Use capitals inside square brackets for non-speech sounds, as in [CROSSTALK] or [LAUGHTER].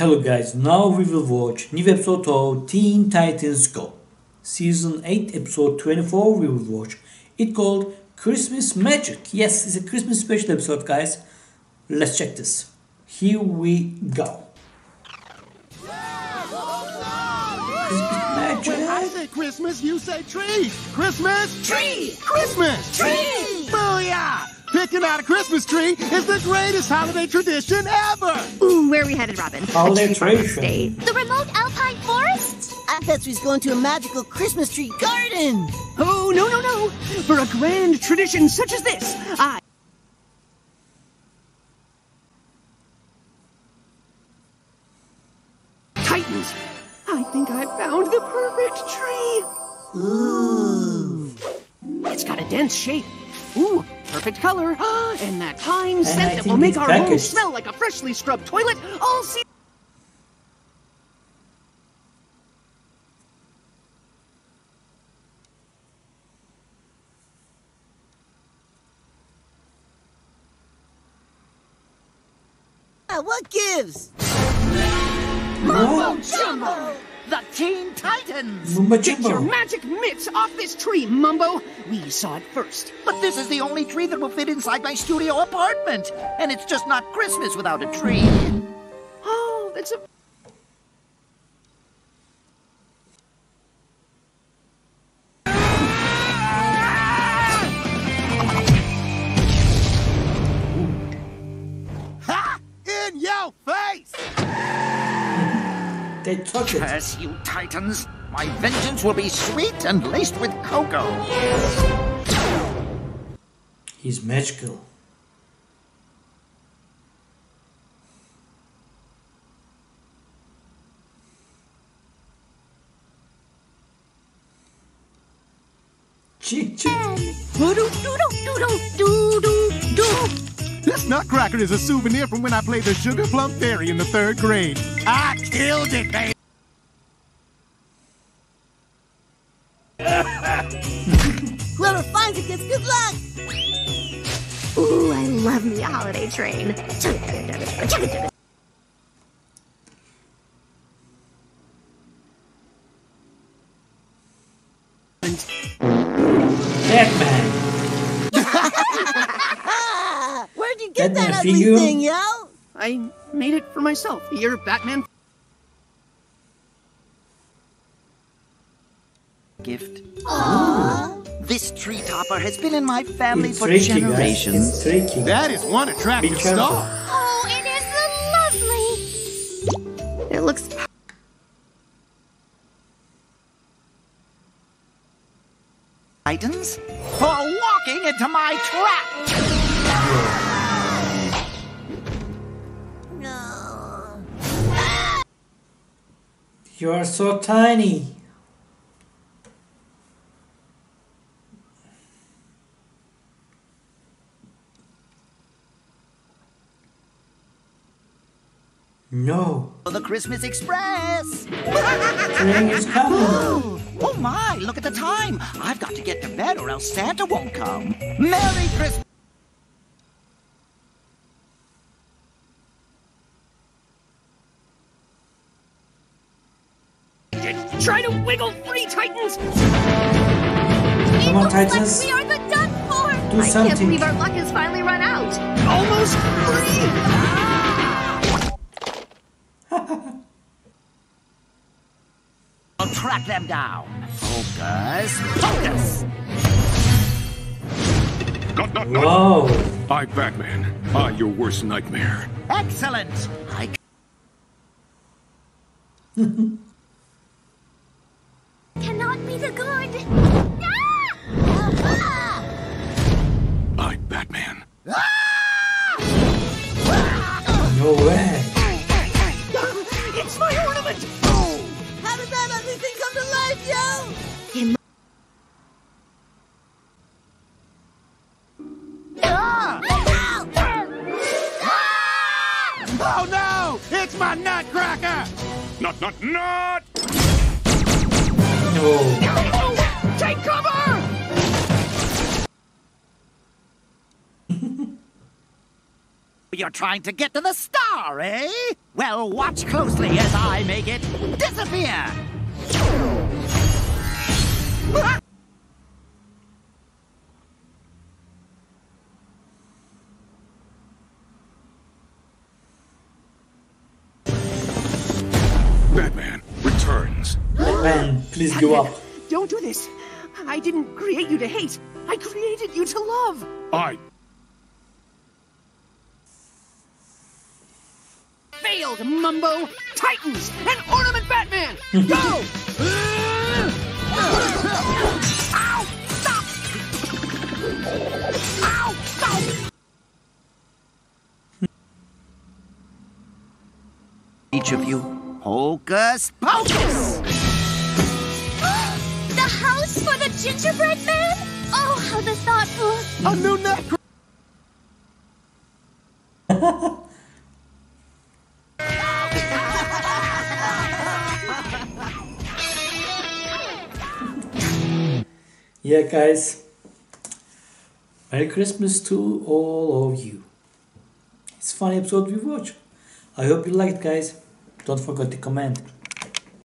Hello guys, now we will watch new episode of Teen Titans Go. Season 8 episode 24 we will watch. It called Christmas Magic. Yes, it's a Christmas special episode guys. Let's check this. Here we go. Christmas When I say Christmas, you say tree. Christmas? Tree! Christmas! Tree! Booyah! Picking out a Christmas tree is the greatest holiday tradition ever! Ooh, where are we headed, Robin? Holiday A tree farm tradition. state. The remote alpine forest? I bet we was going to a magical Christmas tree garden. Oh, no, no, no. For a grand tradition such as this, I. Titans, I think I found the perfect tree. Ooh. It's got a dense shape. Ooh, perfect color. [GASPS] And that pine scent that will make it's our home smell like a freshly scrubbed toilet all season. Ah, what gives? What? Jumbo! The Teen Titans! Mumbo Get your magic mitts off this tree, Mumbo. We saw it first. But this is the only tree that will fit inside my studio apartment. And it's just not Christmas without a tree. They took it. Curse you, Titans! My vengeance will be sweet and laced with cocoa. He's magical. Chick, chick. This nutcracker is a souvenir from when I played the Sugar Plum Fairy in the third grade. I killed it, baby! [LAUGHS] Whoever finds it gets good luck. Ooh, I love me a holiday train. You get Batman that ugly figure? thing, yo? I made it for myself. You're Batman. Gift. This tree topper has been in my family It's for tricky, generations. It's. That is one attractive Be star. Oh, it is lovely! It looks Titans? For walking into my trap! You are so tiny. No. The Christmas Express! Train is coming. Oh, oh my, look at the time! I've got to get to bed or else Santa won't come. Merry Christmas! Try to wiggle free, Titans. Come on, Titans. We are the done for! Do I can't believe our luck has finally run out. Almost free. Ah! [LAUGHS] I'll track them down. Focus, focus! Not, not, not. Whoa. I, Batman. I, your worst nightmare. Excellent! I Cannot be the good. I'm Batman. No way. It's my ornament. How did that ugly thing come to life, yo? Oh no! It's my nutcracker! Not, not, not! No. Take [LAUGHS] cover. You're trying to get to the star, eh? Well, watch closely as I make it disappear. Batman, please give up. Don't do this. I didn't create you to hate. I created you to love. I. Failed, Mumbo. Titans and Ornament Batman. Go! [LAUGHS] Ow! Stop! Ow! Stop! Each of you, hocus pocus! The house for the gingerbread man? Oh, how the thoughtful. A new neck. [LAUGHS] Yeah, guys. Merry Christmas to all of you. It's a fun episode we watched. I hope you liked, guys. Don't forget to comment.